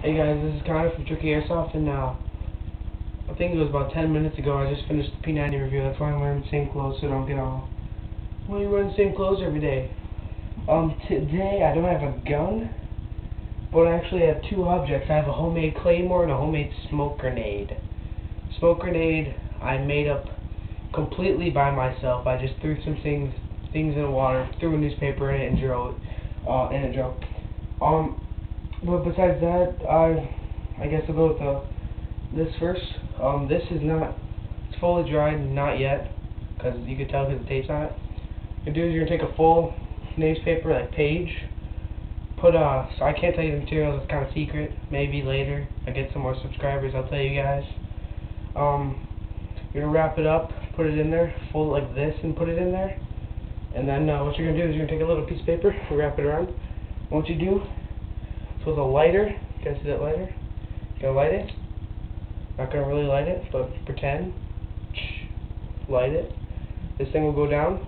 Hey guys, this is Connor from Tricky Airsoft, and uh, I think it was about 10 minutes ago I just finished the P90 review. That's why I'm wearing the same clothes so don't get all. Why are you wearing the same clothes every day? Um, today I don't have a gun, but I actually have two objects. I have a homemade claymore and a homemade smoke grenade. Smoke grenade I made up completely by myself. I just threw some things things in the water, threw a newspaper in it, and drove uh, in a drill. Um, but besides that, I I guess I'll go with the this first. Um, this is not it's fully dried, not yet, because you can tell because the tape's on it. What you do is you're gonna take a full newspaper, like page, put uh. So I can't tell you the materials; it's kind of secret. Maybe later I get some more subscribers, I'll tell you guys. Um, you're gonna wrap it up, put it in there, fold it like this, and put it in there. And then uh, what you're gonna do is you're gonna take a little piece of paper, wrap it around. What you do so with a lighter, you guys see that lighter? Gonna light it. Not gonna really light it, but pretend. Light it. This thing will go down.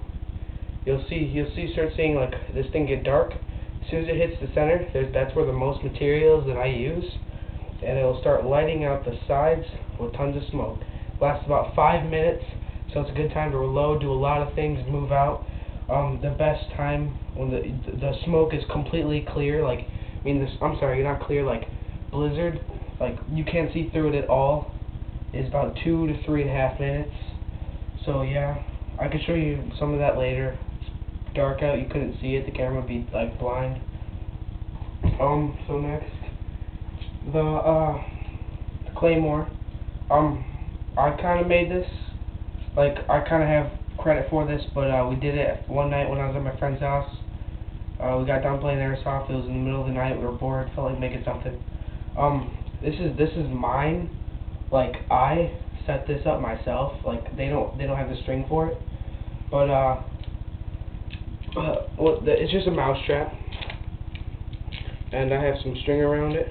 You'll see you'll see start seeing like this thing get dark. As soon as it hits the center, there's that's where the most materials that I use. And it'll start lighting out the sides with tons of smoke. Lasts about five minutes, so it's a good time to reload, do a lot of things, move out. Um, the best time when the the smoke is completely clear, like I mean, this, I'm sorry, you're not clear, like, blizzard, like, you can't see through it at all, is about two to three and a half minutes. So, yeah, I could show you some of that later. It's dark out, you couldn't see it, the camera would be, like, blind. Um, so next, the, uh, the Claymore. Um, I kind of made this, like, I kind of have credit for this, but, uh, we did it one night when I was at my friend's house uh, we got done playing airsoft. It was in the middle of the night. We were bored. Felt like making something. Um, this is this is mine. Like I set this up myself. Like they don't they don't have the string for it. But uh, uh well, the, it's just a mouse trap, and I have some string around it.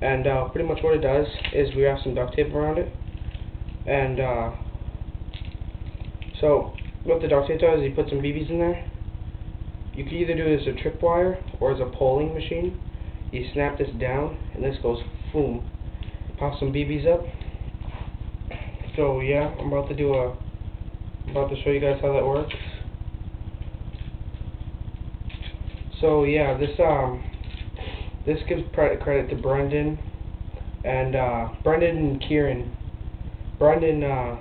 And uh, pretty much what it does is we have some duct tape around it, and uh, so what the duct tape does is you put some BBs in there you can either do it as a tripwire or as a polling machine. You snap this down and this goes boom. Pop some BBs up. So yeah, I'm about to do a I'm about to show you guys how that works. So yeah, this um this gives credit to Brendan and uh, Brendan and Kieran. Brendan uh,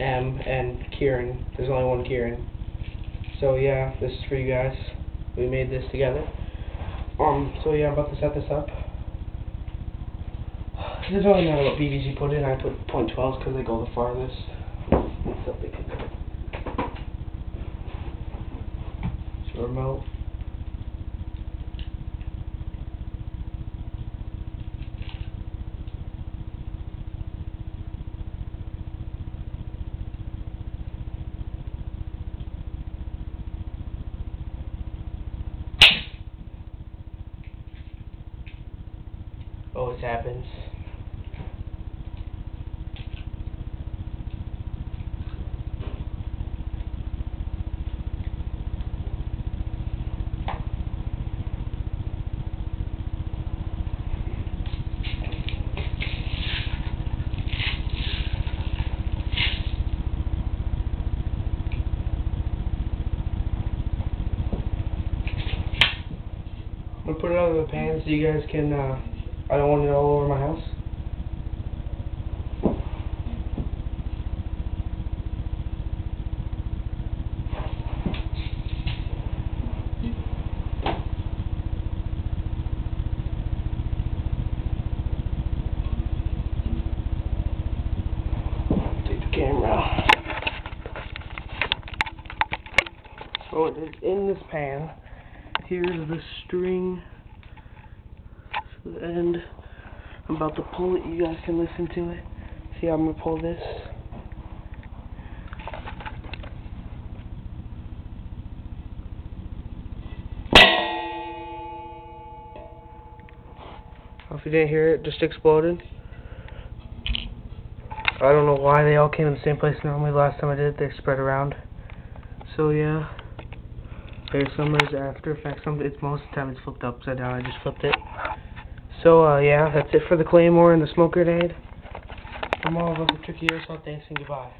M and Kieran. There's only one Kieran. So yeah, this is for you guys we made this together. Um, so yeah, I'm about to set this up. It doesn't really matter what you put in, I put .12s because they go the farthest. So remote. Always happens. I'm gonna put it out of the pan so you guys can uh, I don't want it all over my house. Take the camera. So oh, it is in this pan. Here's the string and I'm about to pull it. You guys can listen to it. See how I'm gonna pull this. If you didn't hear it, just exploded. I don't know why they all came in the same place normally. Last time I did it, they spread around. So yeah. There's some after effects. It's most of the time it's flipped upside down. I just flipped it. So, uh, yeah, that's it for the Claymore and the smoke grenade. From all of us at Tricky Airsoft, thanks and goodbye.